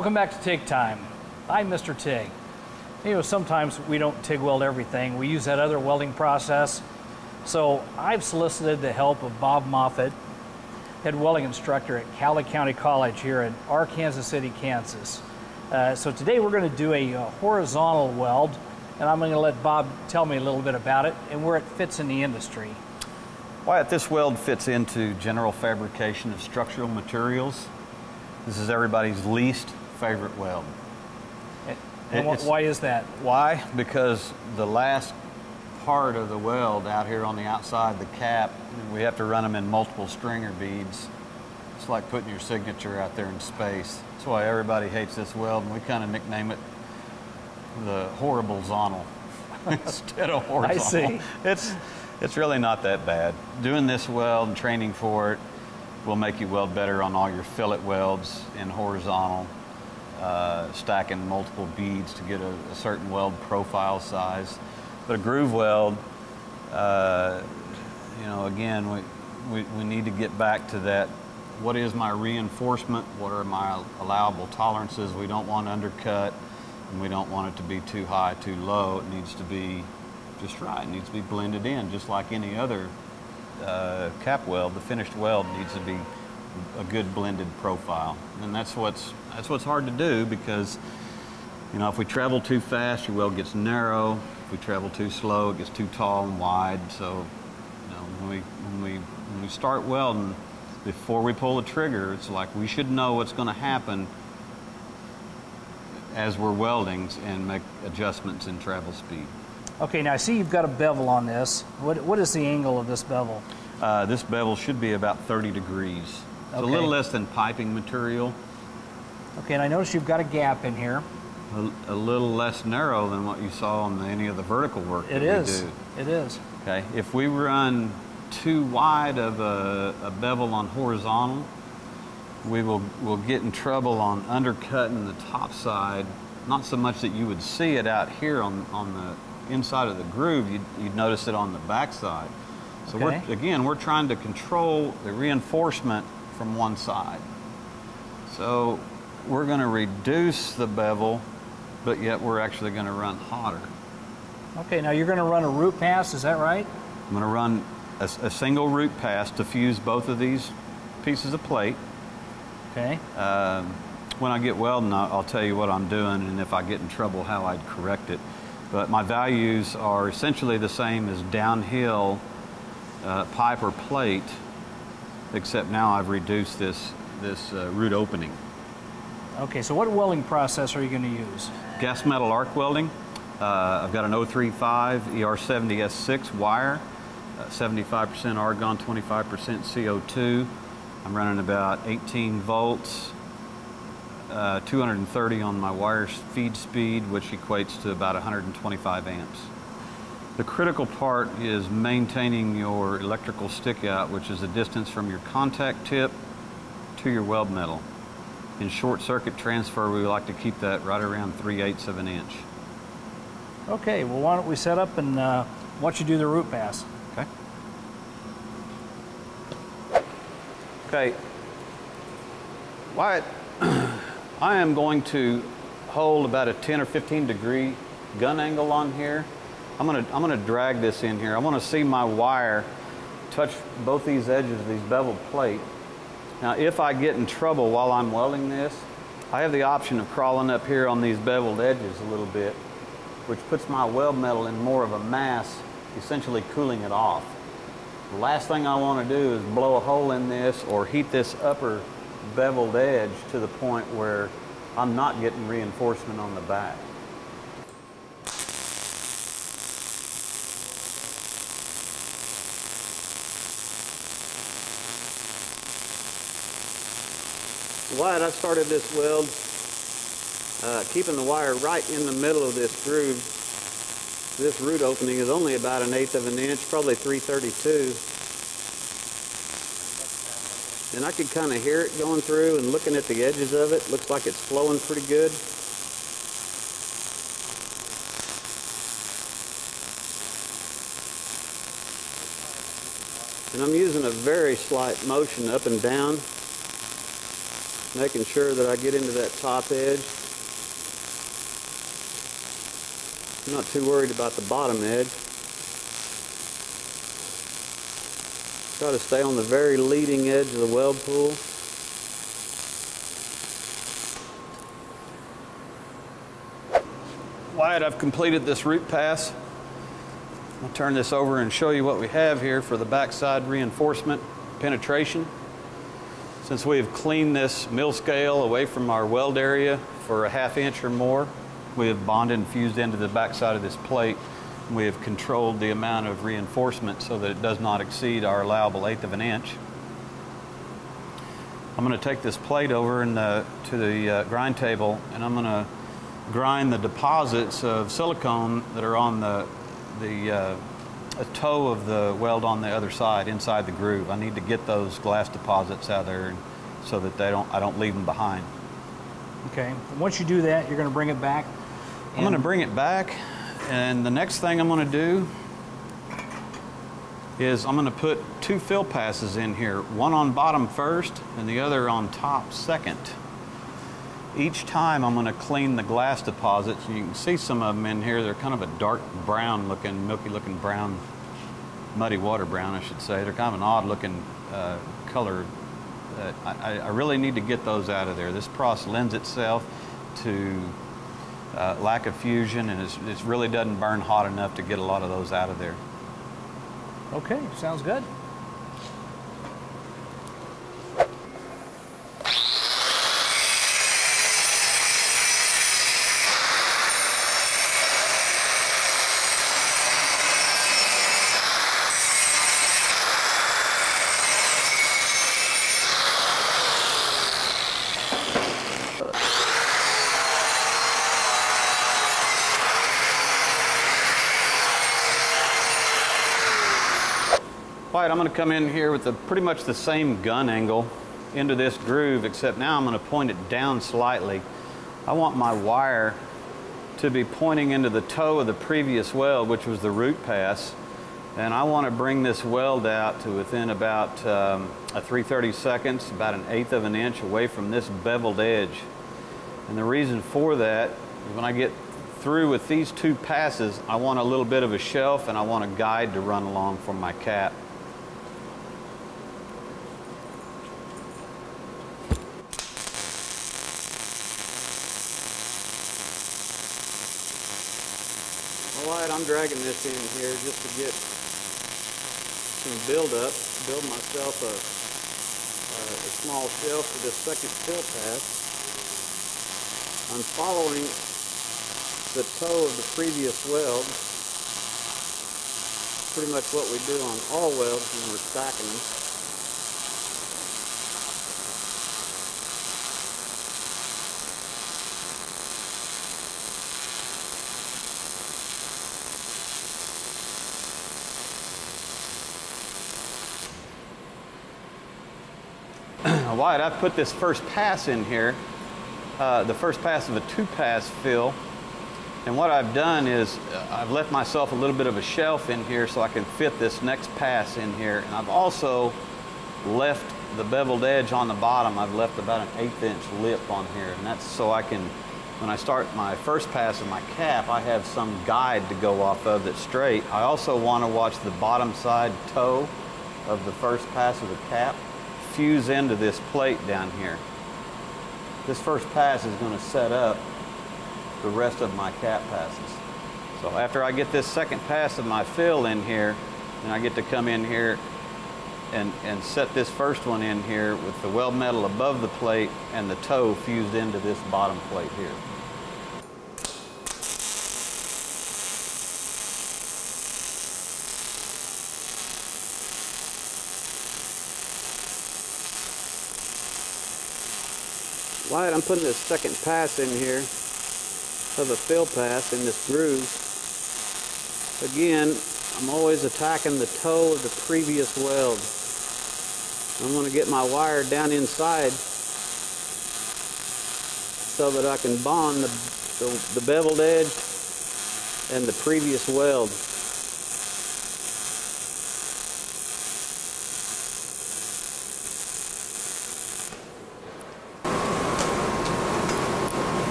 Welcome back to TIG Time. I'm Mr. TIG. You know, sometimes we don't TIG weld everything. We use that other welding process. So I've solicited the help of Bob Moffatt, head welding instructor at Cowley County College here in Arkansas City, Kansas. Uh, so today we're going to do a uh, horizontal weld, and I'm going to let Bob tell me a little bit about it and where it fits in the industry. Wyatt, this weld fits into general fabrication of structural materials. This is everybody's least favorite weld. And why is that? Why? Because the last part of the weld out here on the outside, the cap, we have to run them in multiple stringer beads. It's like putting your signature out there in space. That's why everybody hates this weld, and we kind of nickname it the horrible zonal instead of horizontal. I see. It's it's really not that bad. Doing this weld and training for it will make you weld better on all your fillet welds in horizontal, uh, stacking multiple beads to get a, a certain weld profile size. But a groove weld, uh, you know, again, we, we, we need to get back to that. What is my reinforcement? What are my allowable tolerances? We don't want to undercut, and we don't want it to be too high, too low. It needs to be just right. It needs to be blended in, just like any other uh, cap weld. The finished weld needs to be a good blended profile, and that's what's that's what's hard to do because you know if we travel too fast, your weld gets narrow. If we travel too slow, it gets too tall and wide. So you know when we when we when we start welding, before we pull the trigger, it's like we should know what's going to happen as we're welding and make adjustments in travel speed. Okay, now I see you've got a bevel on this. What, what is the angle of this bevel? Uh, this bevel should be about 30 degrees. It's a little less than piping material, Okay, and I notice you've got a gap in here. a, a little less narrow than what you saw on any of the vertical work It that is. we do. It is. Okay, if we run too wide of a, a bevel on horizontal, we will will get in trouble on undercutting the top side. Not so much that you would see it out here on, on the inside of the groove, you'd, you'd notice it on the back side. So Okay. we're, again, we're trying to control the reinforcement from one side. So we're going to reduce the bevel, but yet we're actually going to run hotter. Okay, now you're going to run a root pass, is that right? I'm going to run a, a single root pass to fuse both of these pieces of plate. Okay. Um, when I get welding, I'll, I'll tell you what I'm doing, and if I get in trouble, how I'd correct it. But my values are essentially the same as downhill uh, pipe or plate, except now I've reduced this this uh, root opening. Okay, so what welding process are you going to use? Gas metal arc welding. Uh, I've got an 035 ER70S6 wire, uh, 75% argon, 25% CO2. I'm running about 18 volts, uh, 230 on my wire feed speed, which equates to about 125 amps. The critical part is maintaining your electrical stick out, which is the distance from your contact tip to your weld metal. In short circuit transfer, we like to keep that right around 3 eighths of an inch. Okay, well, why don't we set up and uh, watch you do the root pass? Okay. Okay. Wyatt, I am going to hold about a 10 or 15 degree gun angle on here. I'm gonna, I'm gonna drag this in here. I wanna see my wire touch both these edges of these beveled plate. Now, if I get in trouble while I'm welding this, I have the option of crawling up here on these beveled edges a little bit, which puts my weld metal in more of a mass, essentially cooling it off. The last thing I want to do is blow a hole in this or heat this upper beveled edge to the point where I'm not getting reinforcement on the back. Wyatt, I started this weld uh, keeping the wire right in the middle of this groove. This root opening is only about an eighth of an inch, probably 332. And I could kind of hear it going through and looking at the edges of it. Looks like it's flowing pretty good. And I'm using a very slight motion up and down making sure that I get into that top edge. I'm not too worried about the bottom edge. Try to stay on the very leading edge of the weld pool. Wyatt, I've completed this root pass. I'll turn this over and show you what we have here for the backside reinforcement penetration. Since we have cleaned this mill scale away from our weld area for a half inch or more, we have bonded and fused into the backside of this plate. We have controlled the amount of reinforcement so that it does not exceed our allowable eighth of an inch. I'm going to take this plate over the, to the uh, grind table and I'm going to grind the deposits of silicone that are on the, the uh, toe of the weld on the other side inside the groove. I need to get those glass deposits out there so that they don't, I don't leave them behind. Okay. Once you do that, you're going to bring it back. I'm going to bring it back, and the next thing I'm going to do is I'm going to put two fill passes in here, one on bottom first and the other on top second. Each time I'm going to clean the glass deposits. You can see some of them in here. They're kind of a dark brown looking, milky looking brown, muddy water brown, I should say. They're kind of an odd looking uh, color. Uh, I, I, really need to get those out of there. This process lends itself to uh, lack of fusion and it really doesn't burn hot enough to get a lot of those out of there. Okay, sounds good. I'm going to come in here with pretty much the same gun angle into this groove, except now I'm going to point it down slightly. I want my wire to be pointing into the toe of the previous weld, which was the root pass. And I want to bring this weld out to within about um, a 330 seconds, about an eighth of an inch away from this beveled edge. And the reason for that is when I get through with these two passes, I want a little bit of a shelf and I want a guide to run along for my cap. I'm dragging this in here just to get some build up, build myself a, a small shelf for this second fill pass. I'm following the toe of the previous weld. Pretty much what we do on all welds when we're stacking them. Wyatt, I've put this first pass in here, uh, the first pass of a two-pass fill. And what I've done is uh, I've left myself a little bit of a shelf in here so I can fit this next pass in here. And I've also left the beveled edge on the bottom. I've left about an eighth inch lip on here. And that's so I can, when I start my first pass of my cap, I have some guide to go off of that's straight. I also want to watch the bottom side toe of the first pass of the cap fuse into this plate down here. This first pass is going to set up the rest of my cap passes. So after I get this second pass of my fill in here, then I get to come in here and, and set this first one in here with the weld metal above the plate and the toe fused into this bottom plate here. Wyatt, I'm putting this second pass in here of a fill pass in this groove. Again, I'm always attacking the toe of the previous weld. I'm going to get my wire down inside so that I can bond the, the, the beveled edge and the previous weld.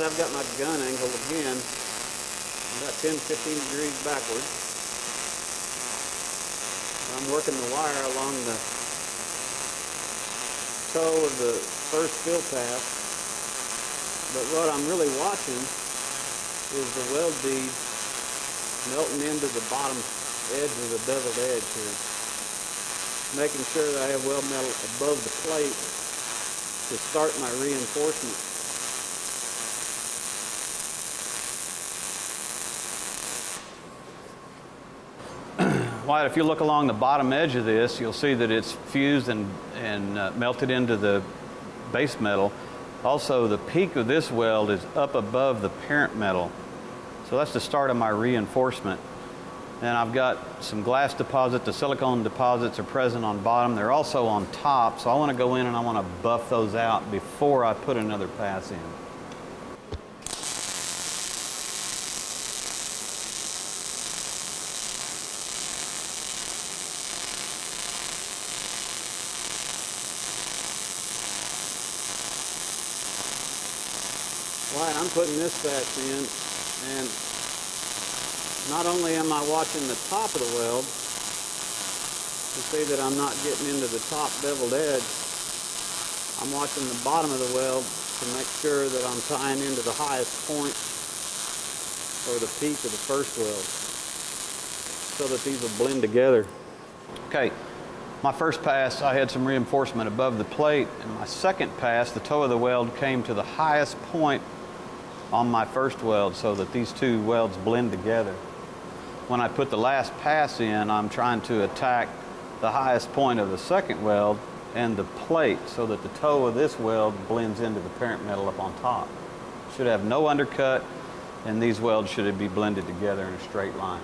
Right, I've got my gun angled again, about 10, 15 degrees backward. I'm working the wire along the toe of the first fill path. But what I'm really watching is the weld bead melting into the bottom edge of the beveled edge here. Making sure that I have weld metal above the plate to start my reinforcement. If you look along the bottom edge of this, you'll see that it's fused and, and uh, melted into the base metal. Also, the peak of this weld is up above the parent metal. So that's the start of my reinforcement. And I've got some glass deposit, the silicone deposits are present on bottom. They're also on top, so I want to go in and I want to buff those out before I put another pass in. Right, I'm putting this batch in, and not only am I watching the top of the weld to see that I'm not getting into the top beveled edge, I'm watching the bottom of the weld to make sure that I'm tying into the highest point or the peak of the first weld so that these will blend together. Okay, my first pass, I had some reinforcement above the plate, and my second pass, the toe of the weld came to the highest point on my first weld so that these two welds blend together. When I put the last pass in, I'm trying to attack the highest point of the second weld and the plate so that the toe of this weld blends into the parent metal up on top. Should have no undercut, and these welds should be blended together in a straight line.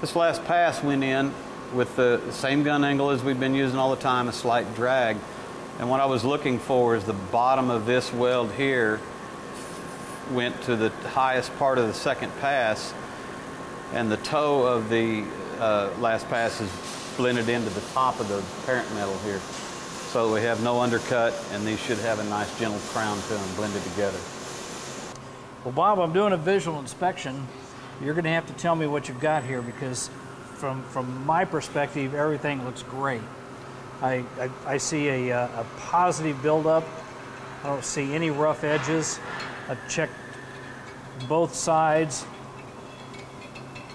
This last pass went in with the same gun angle as we've been using all the time, a slight drag. And what I was looking for is the bottom of this weld here went to the highest part of the second pass, and the toe of the uh, last pass is blended into the top of the parent metal here. So we have no undercut, and these should have a nice gentle crown to them blended together. Well, Bob, I'm doing a visual inspection. You're going to have to tell me what you've got here because, from from my perspective, everything looks great. I I, I see a, uh, a positive buildup. I don't see any rough edges. I've checked both sides,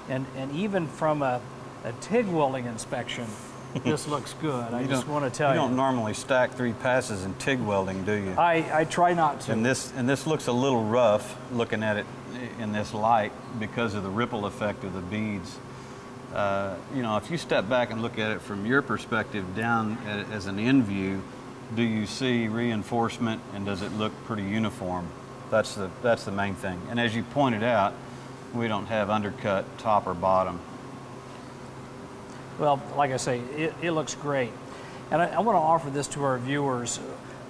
and and even from a, a TIG welding inspection, this looks good. I just want to tell You you. don't normally stack three passes in TIG welding, do you? I, I try not to. And this and this looks a little rough looking at it in this light because of the ripple effect of the beads. Uh, you know, if you step back and look at it from your perspective down as an in view, do you see reinforcement and does it look pretty uniform? That's the that's the main thing. And as you pointed out, we don't have undercut top or bottom. Well, like I say, it, it looks great. And I, I want to offer this to our viewers.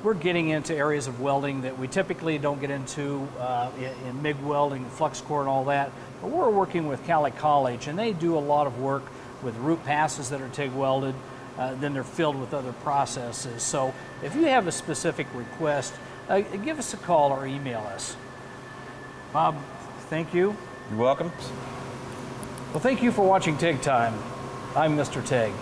We're getting into areas of welding that we typically don't get into uh, in, in MIG welding, flux core, and all that. But we're working with Cowley College, and they do a lot of work with root passes that are TIG welded. Uh, then they're filled with other processes. So if you have a specific request, uh, give us a call or email us. Bob, thank you. You're welcome. Well, thank you for watching TIG Time. I'm Mr. TIG.